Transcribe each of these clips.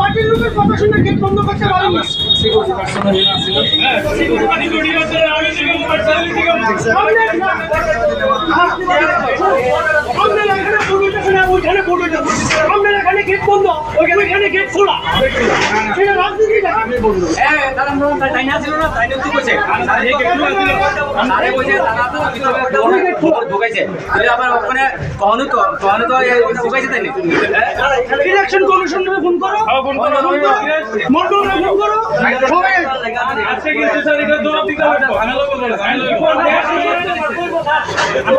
পার্টির লোক illegal gate বন্ধ করতে পারেন গেট বন্ধ। ওইখানে গেট খোলা। সেটা রাজনীতি ইলেকশন কমিশন ফোন করো মন্ডল ফোন করো সবাই কোথায় মোতাবেক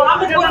নাম কি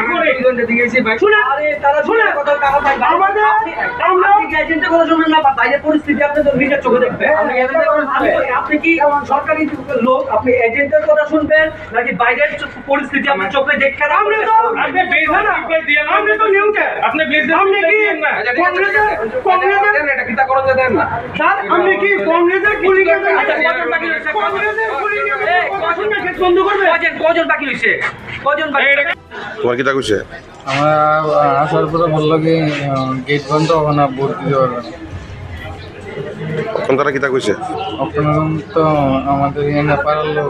আমার একদম কন্ডিশন শুনে আরে তারা শুনে কথা টাকা পাই আমাদের আমরা এজেন্টের কথা শুনবেন না বাইরের পরিস্থিতি আপনি তো নিজের চোখে দেখবেন। আপনি- আপনি কি সরকারি লোক? আপনি এজেন্টের কথা শুনবেন নাকি বাইরের পরিস্থিতি আপনি চোখে দেখতে আমরা তো আমরা তো নিউজে আপনি স্যার আপনি কি কংগ্রেসের আচ্ছা, বন্ধ করবে কজন কজন বাকি হয়েছে কজন বাকি তোমার কিতা কইছে? আমরা আসার পরে বলল কি গেট বন্ধ হবে না ভোট দিতে পারবে না তখন তারা কিতা কইছে? এখন তো আমাদের এখানে পাড়ার লোক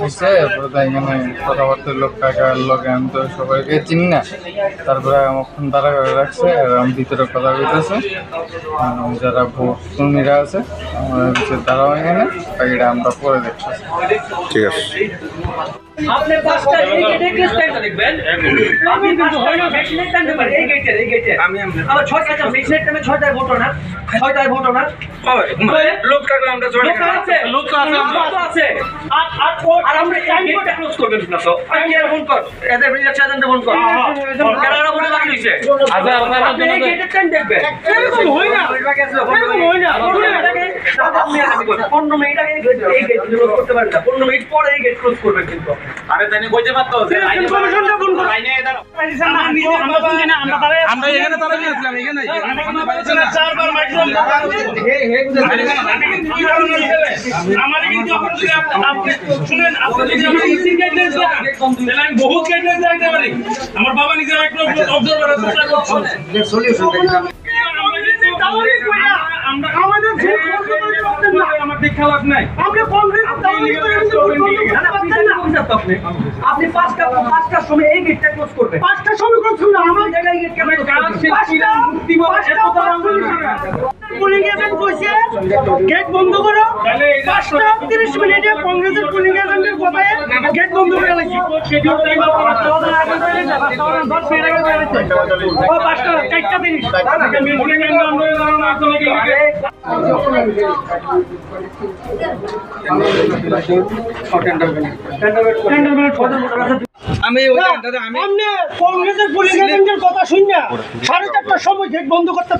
হয়েছে তারপরে তাই এখানে কথাবার্তার লোক কাকার লোক আমি তো সবাইকে চিনি না। তারপরে এখন তারা রাখছে আর আমি ভিতরে কথা বলতেছে যারা ভোট কর্মীরা আছে তারাও এখানে বাকিটা আমরা পরে দেখতেছি। ঠিক আছে। আপনি পাঁচটা এই গেটে ক্লিস টাইমটা দেখবেন। আপনি পাঁচটা মেশিনের টাইম দেখবেন এই গেটে এই গেটে আমি আমার ছয়টা আছে মেশিনের টাইমে ছয়টায় ভোট না ছয়টায় ভোট না লোক থাকলে আমরা ছয়টা আছে লোক তো আছে। লোক তো আছে। আর আর আর আমরা টাইম কোটা ক্লোজ করবেন না তো। আর কি আর ফোন কর? এদের রিলেকশন এজেন্টে ফোন কর। কেনারা বলে বাকি হইছে আচ্ছা আপনি এই গেটের টাইম দেখবেন। এরকম হয় না। এরকম হয় না। পনেরো মিনিট আগে এই গেট ক্লোজ করতে পারেন না পনেরো মিনিট পরে এই গেট ক্লোজ করবেন কিন্তু ইলেকশন কমিশনটা ফোন করো আমরা এখানে তারা গিয়েছিলাম এখানে চারবার মাইক্রোফোন আমার কিন্তু আপনি যদি আপনি শুনেন আপনি যদি আমার ইসি গাইডলাইন্স দেন তাহলে আমি বহুত দিতে পারি আমার বাবা নিজে মাইক্রোফোন অবজার্ভার আছে লাভ নাই। আমরা কংগ্রেস আপনি পাঁচটা পাঁচটার সময় এই গেটটা ক্লোজ করবেন পাঁচটা সময় করছেন না আমার জায়গায় গেট কেন পুলিং এজেন্ট কইছে গেট বন্ধ করো পাঁচটা তিরিশ মিনিটে কংগ্রেসের পুলিং এজেন্টের কথায় গেট বন্ধ করে পাঁচটা চারটা তিরিশ আমি কংগ্রেসের পুলিশ কথা শুন না। সাড়ে চারটার সময় গেট বন্ধ করতে